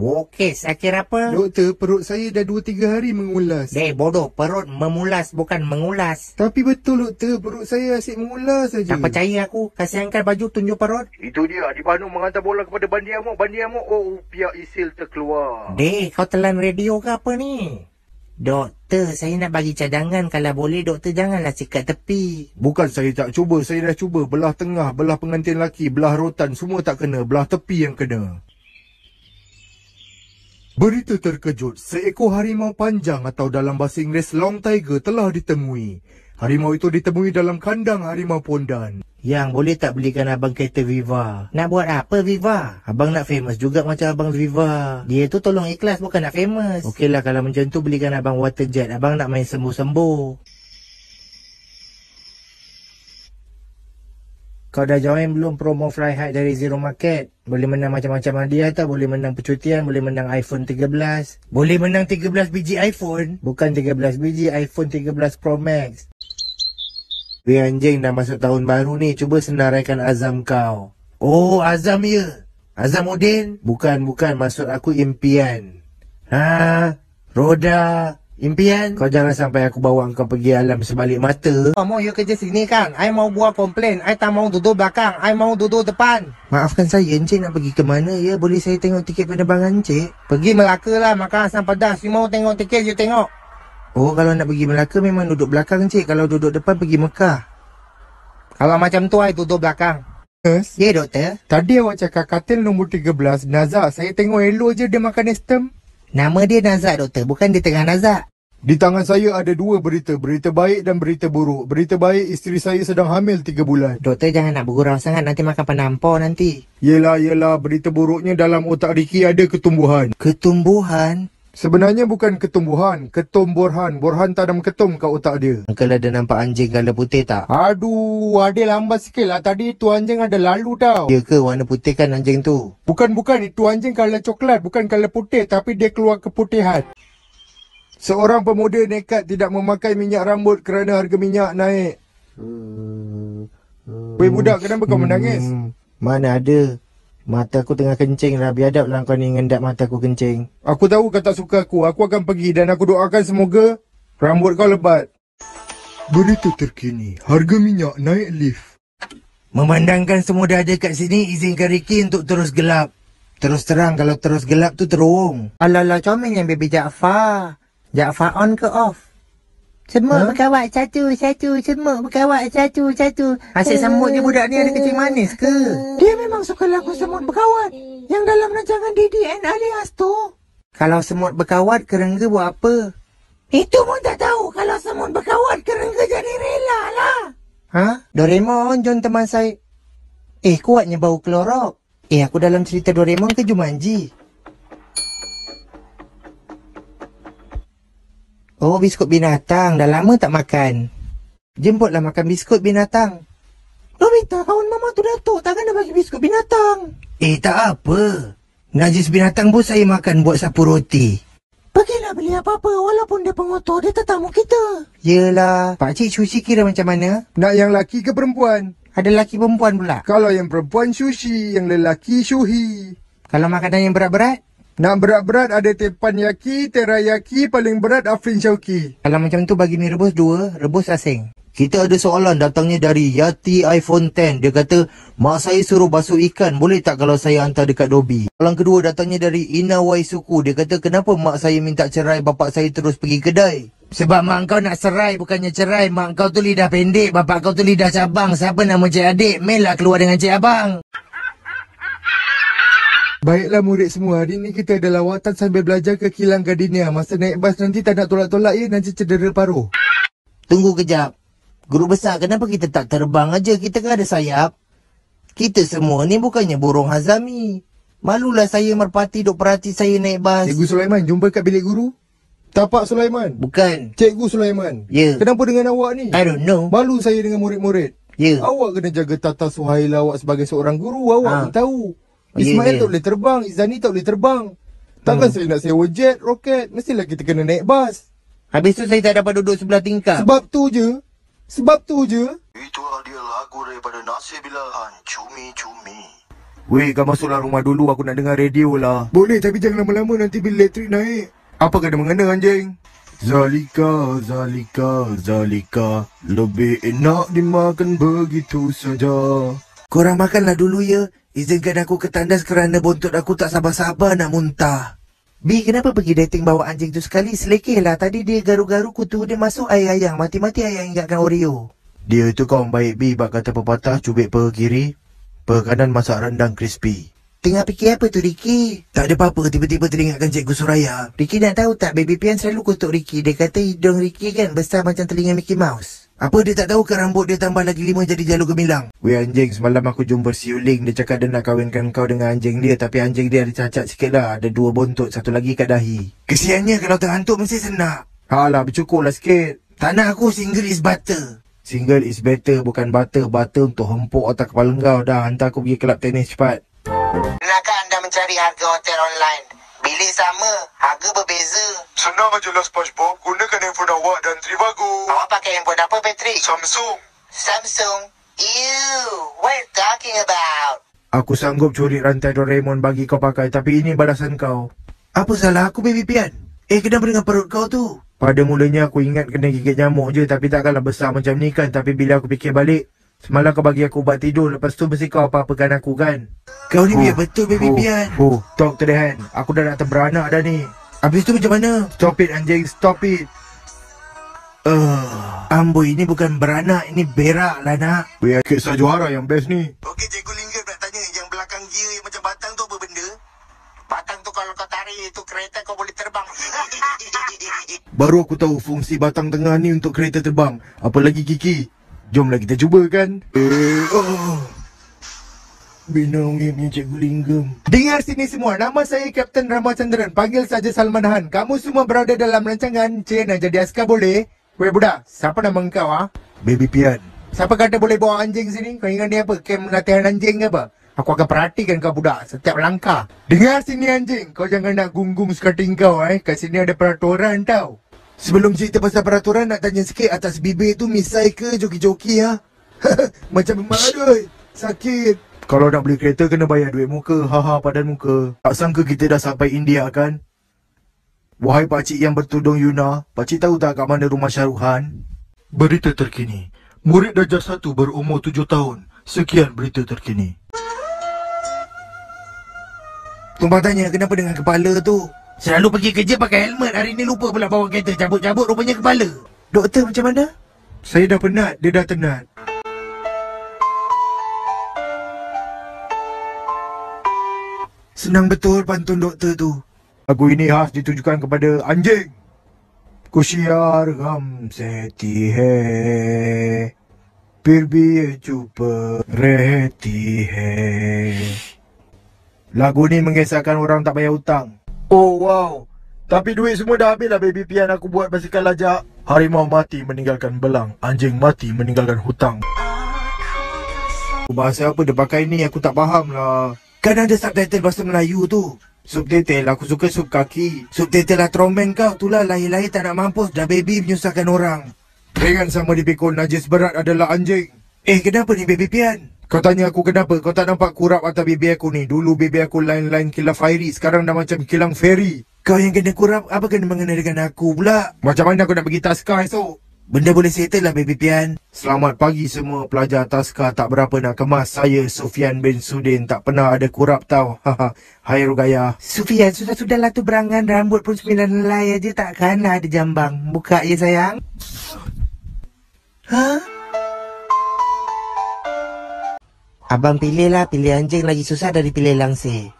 Okey, sakit apa? Doktor, perut saya dah 2-3 hari mengulas. Dek, bodoh. Perut memulas, bukan mengulas. Tapi betul doktor, perut saya asyik mengulas saja. Tak percaya aku. Kasihankan baju tunjuk perut. Itu dia, Adi Banu menghantar bola kepada Bandi Amok. Bandi Amok, oh, pihak Isil terkeluar. Dek, kau telan radio ke apa ni? Doktor, saya nak bagi cadangan. Kalau boleh, doktor janganlah sikat tepi. Bukan saya tak cuba, saya dah cuba. Belah tengah, belah pengantin laki, belah rotan, semua tak kena. Belah tepi yang kena. Berita terkejut, seekor harimau panjang atau dalam bahasa Inggeris long tiger telah ditemui. Harimau itu ditemui dalam kandang harimau pondan. Yang boleh tak belikan abang kereta Viva? Nak buat apa Viva? Abang nak famous juga macam abang Viva. Dia tu tolong ikhlas bukan nak famous. Okeylah kalau macam tu belikan abang waterjet. Abang nak main sembuh-sembuh. Kau dah join belum promo Fly High dari Zero Market? Boleh menang macam-macam hadiah tau. Boleh menang percutian, boleh menang iPhone 13. Boleh menang 13 biji iPhone. Bukan 13 biji, iPhone 13 Pro Max. Weh anjing dah masuk tahun baru ni. Cuba senaraikan azam kau. Oh, azam ya. Azam Udin? Bukan, bukan. Maksud aku impian. Ha? Roda? Impian? Kau jangan sampai aku bawa kau pergi alam sebalik mata. Kau mau you kerja sini kan? I mau buat komplain. I tak mau duduk belakang. I mau duduk depan. Maafkan saya, Encik nak pergi ke mana ya? Boleh saya tengok tiket penerbangan Encik? Pergi Melaka lah, makan asam pedas. You mau tengok tiket, you tengok. Oh, kalau nak pergi Melaka memang duduk belakang Encik. Kalau duduk depan, pergi Mekah. Kalau macam tu, I duduk belakang. Yes. Ya, doktor. Tadi awak cakap katil nombor 13, Nazak. Saya tengok elok je dia makan estem. Nama dia Nazak, doktor. Bukan dia tengah Nazak. Di tangan saya ada dua berita, berita baik dan berita buruk. Berita baik, isteri saya sedang hamil 3 bulan. Doktor jangan nak bergurau sangat nanti makan penampar nanti. Yelah, yelah, berita buruknya dalam otak Ricky ada ketumbuhan. Ketumbuhan? Sebenarnya bukan ketumbuhan, ketum borhan. Borhan tanam ketum kat otak dia. Kalau ada nampak anjing gala putih tak? Aduh, ada lambat sikit lah. Tadi itu anjing ada lalu tau. Ya ke warna putih kan anjing tu? Bukan, bukan. Itu anjing color coklat. Bukan color putih. Tapi dia keluar keputihan. Seorang pemuda nekat tidak memakai minyak rambut kerana harga minyak naik. Weh budak, kenapa kau menangis? Hmm, mana ada? Mata aku tengah kencing lah. Biadablah kau ni ngendak mata aku kencing. Aku tahu kau tak suka aku. Aku akan pergi dan aku doakan semoga rambut kau lebat. Berita terkini, harga minyak naik lift. Memandangkan semua dah ada kat sini, izinkan Ricky untuk terus gelap. Terus terang kalau terus gelap tu terung. Alalah comel yang baby Jaafar. Jaafar on ke off? Semut huh? berkawat satu, satu, semut berkawat satu, satu. Asyik semut je budak ni ada kecil manis ke? Dia memang suka lagu semut berkawat. Yang dalam rancangan Didi and Alias tu. Kalau semut berkawat, kerengga buat apa? Itu pun tak tahu. Kalau semut berkawat, kerengga jadi rela lah. Ha? Doraemon, jom teman saya. Eh, kuatnya bau klorok. Eh, aku dalam cerita Doraemon ke Jumanji? Oh, biskut binatang. Dah lama tak makan. Jemputlah makan biskut binatang. Nobita, kawan mama tu datuk. Takkan dah bagi biskut binatang. Eh, tak apa. Najis binatang pun saya makan buat sapu roti. Pergilah beli apa-apa. Walaupun dia pengotor, dia tetamu kita. Yelah. Pakcik sushi kira macam mana? Nak yang laki ke perempuan? Ada laki perempuan pula. Kalau yang perempuan sushi, yang lelaki syuhi. Kalau makanan yang berat-berat? Nak berat-berat ada teppanyaki, terayaki, paling berat Afrin Syauki. Kalau macam tu bagi mi rebus dua, rebus asing. Kita ada soalan datangnya dari Yati iPhone 10. Dia kata, mak saya suruh basuh ikan. Boleh tak kalau saya hantar dekat Dobi? Soalan kedua datangnya dari Ina Waisuku. Dia kata, kenapa mak saya minta cerai bapak saya terus pergi kedai? Sebab mak kau nak serai bukannya cerai. Mak kau tu lidah pendek, bapak kau tu lidah cabang. Siapa nama cik adik? Mel lah keluar dengan cik abang. Baiklah murid semua, hari ni kita ada lawatan sambil belajar ke kilang Gardenia. Masa naik bas nanti tak nak tolak-tolak ya, nanti cedera paruh. Tunggu kejap. Guru besar, kenapa kita tak terbang aja? Kita kan ada sayap. Kita semua ni bukannya burung hazami. Malulah saya merpati duk perhati saya naik bas. Cikgu Sulaiman, jumpa kat bilik guru? Tapak Sulaiman? Bukan. Cikgu Sulaiman? Ya. Yeah. Kenapa dengan awak ni? I don't know. Malu saya dengan murid-murid. Ya. Yeah. Awak kena jaga tata suhaila awak sebagai seorang guru. Awak ha. tahu. Ismail ya. tak boleh terbang, Izani tak boleh terbang. Takkan Hmm. saya nak sewa jet, roket, mestilah kita kena naik bas. Habis tu saya tak dapat duduk sebelah tingkap. Sebab tu je. Sebab tu je. Itulah dia lagu daripada Nasir Bilalhan, Cumi Cumi. Weh, kau masuklah rumah dulu. Aku nak dengar radio lah. Boleh tapi jangan lama-lama nanti bil elektrik naik. Apa kena mengena anjing? Zalika, Zalika, Zalika Lebih enak dimakan begitu saja Korang makanlah dulu ya. Izinkan aku ke tandas kerana bontot aku tak sabar-sabar nak muntah. B, kenapa pergi dating bawa anjing tu sekali? Selekeh lah. Tadi dia garu-garu kutu dia masuk air ayang. Mati-mati ayang ingatkan Oreo. Dia tu kaum baik B Bak kata pepatah cubit per kiri Per kanan masak rendang crispy Tengah fikir apa tu Ricky? Tak ada apa-apa tiba-tiba teringatkan Cikgu Suraya. Ricky nak tahu tak Baby Pian selalu kutuk Ricky. Dia kata hidung Ricky kan besar macam telinga Mickey Mouse. Apa dia tak tahu ke rambut dia tambah lagi lima jadi jalur gemilang? Weh anjing semalam aku jumpa si Uling Dia cakap dia nak kahwinkan kau dengan anjing dia Tapi anjing dia ada cacat sikit lah Ada dua bontot satu lagi kat dahi Kesiannya kalau terhantuk mesti senak. Alah bercukur lah sikit Tak nak aku single is butter. Single is better bukan butter Butter untuk hempuk otak kepala kau Dah hantar aku pergi kelab tenis cepat Pernahkah anda mencari harga hotel online? Bilik sama, harga berbeza. Senang aje lah SpongeBob. Gunakan handphone awak dan Trivago. Awak pakai handphone apa Patrick? Samsung. Samsung. Ew, what you talking about? Aku sanggup curi rantai Doraemon bagi kau pakai Tapi ini balasan kau Apa salah aku Baby Pian? Eh kenapa dengan perut kau tu? Pada mulanya aku ingat kena gigit nyamuk je Tapi takkanlah besar macam ni kan Tapi bila aku fikir balik Semalam kau bagi aku ubat tidur Lepas tu mesti kau apa-apakan aku kan Kau ni biar Oh, betul Baby oh, Pian. Oh, talk to the hand Aku dah nak terberanak dah ni Habis tu macam mana? Stop it anjing, stop it Uh, amboi ini bukan beranak, ini berak lah nak. Weh, kisah juara yang best ni Okey, Cikgu Lingga nak tanya yang belakang gear yang macam batang tu apa benda? Batang tu kalau kau tarik itu kereta kau boleh terbang. Baru aku tahu fungsi batang tengah ni untuk kereta terbang Apalagi Kiki Jomlah kita cuba kan Eh, oh. Binongin ni Cikgu Linggam Dengar sini semua, nama saya Kapten Ramachandran. Panggil saja Salman Han. Kamu semua berada dalam rancangan Cina jadi askar boleh? Weh budak, siapa nama engkau ah? Baby Pian Siapa kata boleh bawa anjing sini? Kau ingat ni apa? Kem latihan anjing ke apa? Aku akan perhatikan kau budak setiap langkah. Dengar sini anjing, kau jangan nak gunggum skirting kau eh. Kat sini ada peraturan tau. Sebelum cerita pasal peraturan, nak tanya sikit atas bibir tu misai ke joki-joki ha? Macam memang aduh, sakit. Kalau nak beli kereta kena bayar duit muka Haha padan muka Tak sangka kita dah sampai India kan Wahai pakcik yang bertudung Yuna Pakcik tahu tak kat mana rumah Syarukhan? Berita terkini Murid darjah 1 berumur 7 tahun Sekian berita terkini Tumpang tanya kenapa dengan kepala tu? Selalu pergi kerja pakai helmet, hari ni lupa pula bawa kereta. Cabut-cabut rupanya kepala. Doktor macam mana? Saya dah penat, dia dah tenat. Senang betul pantun doktor tu. Lagu ini khas ditujukan kepada anjing Kushiar gam seti hai फिर भी ये चुप रहती है Lagu ni mengisahkan orang tak bayar hutang Oh wow. Tapi duit semua dah habis lah baby pian aku buat basikal lajak. Harimau mati meninggalkan belang. Anjing mati meninggalkan hutang. Bahasa apa dia pakai ni aku tak faham lah. Kan ada subtitle bahasa Melayu tu. Subtitle aku suka sub kaki. Subtitle Atroman kau. Tu lah lahir-lahir tak nak mampus. Dah baby menyusahkan orang. Ringan sama dipikul najis berat adalah anjing. Eh kenapa ni baby pian? Kau tanya aku kenapa? Kau tak nampak kurap atas bibi aku ni? Dulu bibi aku lain-lain kilang fairy, sekarang dah macam kilang fairy. Kau yang kena kurap apa kena mengena dengan aku pula? Macam mana aku nak pergi taska esok? Benda boleh settle lah baby pian. Selamat pagi semua pelajar taska tak berapa nak kemas. Saya Sufian bin Sudin tak pernah ada kurap tau. Haha. Hai Rugaya. Sufian sudah-sudahlah tu berangan rambut pun sembilan helai aja takkan ada jambang. Buka ya sayang. Ha? Abang pilih lah, pilih anjing lagi susah dari pilih langsir.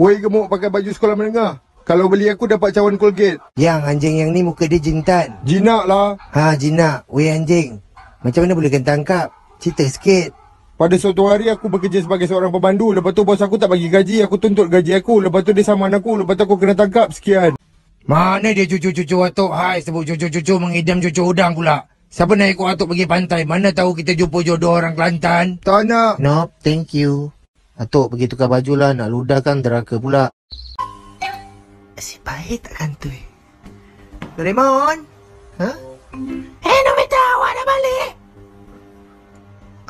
Woi gemuk pakai baju sekolah menengah. Kalau beli aku dapat cawan Colgate. Yang anjing yang ni muka dia jintan. Jinak lah. Ha jinak, weh anjing. Macam mana boleh kena tangkap? Cerita sikit. Pada suatu hari aku bekerja sebagai seorang pemandu. Lepas tu bos aku tak bagi gaji. Aku tuntut gaji aku. Lepas tu dia saman aku. Lepas tu aku kena tangkap. Sekian. Mana dia cucu-cucu Atok? Hai sebut cucu-cucu mengidam cucu udang pula. Siapa nak ikut Atok pergi pantai? Mana tahu kita jumpa jodoh orang Kelantan? Tak nak. Nope, thank you. Atok pergi tukar baju lah, nak ludahkan deraka pula. Si baik tak kantoi. Doraemon? Ha? Eh, Nobita, awak dah balik.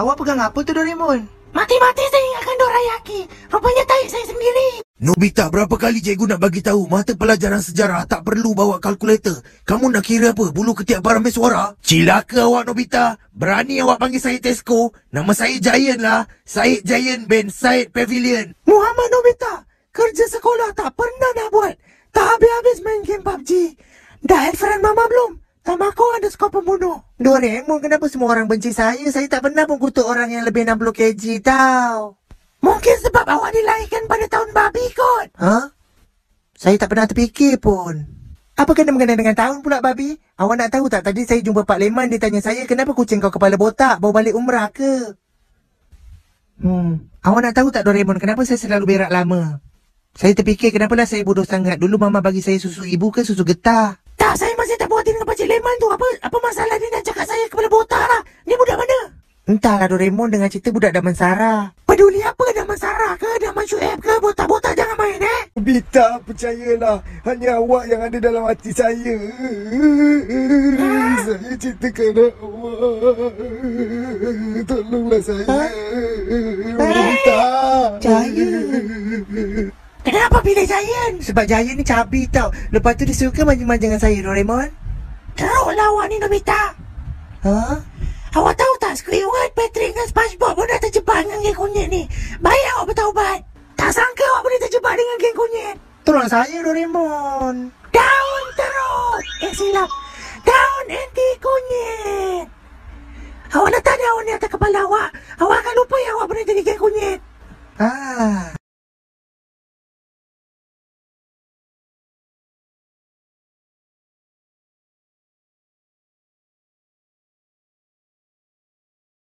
Awak pegang apa tu Doraemon? Mati-mati saya ingatkan dorayaki. Rupanya tahi saya sendiri. Nobita, berapa kali cikgu nak bagi tahu mata pelajaran sejarah tak perlu bawa kalkulator. Kamu nak kira apa? Bulu ketiak paramai suara? Cilaka awak Nobita. Berani awak panggil saya Tesco. Nama saya Giant lah. Said Giant Ben Said Pavilion. Muhammad Nobita, kerja sekolah tak pernah nak buat. Tak habis-habis main game PUBG. Dah friend mama belum? Tamako underscore pembunuh. Doraemon, kenapa semua orang benci saya? Saya tak pernah pun kutuk orang yang lebih 60 kg tau. Mungkin sebab awak dilahirkan pada tahun babi kot. Ha? Saya tak pernah terfikir pun. Apa kena mengenai dengan tahun pula, babi? Awak nak tahu tak tadi saya jumpa Pak Leman, dia tanya saya, kenapa kucing kau kepala botak, bawa balik umrah ke? Hmm, awak nak tahu tak Doraemon, kenapa saya selalu berak lama? Saya terfikir, kenapalah saya bodoh sangat. Dulu mama bagi saya susu ibu ke susu getah? Hati dengan Pakcik Leman tu. Apa apa masalah dia nak cakap saya kepala botak lah? Ni budak mana? Entahlah Doraemon dengan cerita budak Damansara. Peduli apa Daman Sarah ke? Daman Syuib ke? Botak-botak jangan main eh. Nobita, percayalah. Hanya awak yang ada dalam hati saya. Saya cintakan awak. Tolonglah saya. Nobita. Giant. Kenapa pilih Giant? Sebab Giant ni cabi tau. Lepas tu dia suka manja-manja dengan saya, Doraemon. Teruklah awak ni Nobita. Ha? Awak tahu tak Squidward, Patrick dan Spongebob pun dah terjebak dengan geng kunyit ni. Baik awak bertaubat. Tak sangka awak boleh terjebak dengan geng kunyit. Tolong saya, Doraemon. Daun teruk. Eh silap. Daun anti kunyit. Awak letak daun di atas kepala awak. Awak akan lupa yang awak pernah jadi geng kunyit. Ah.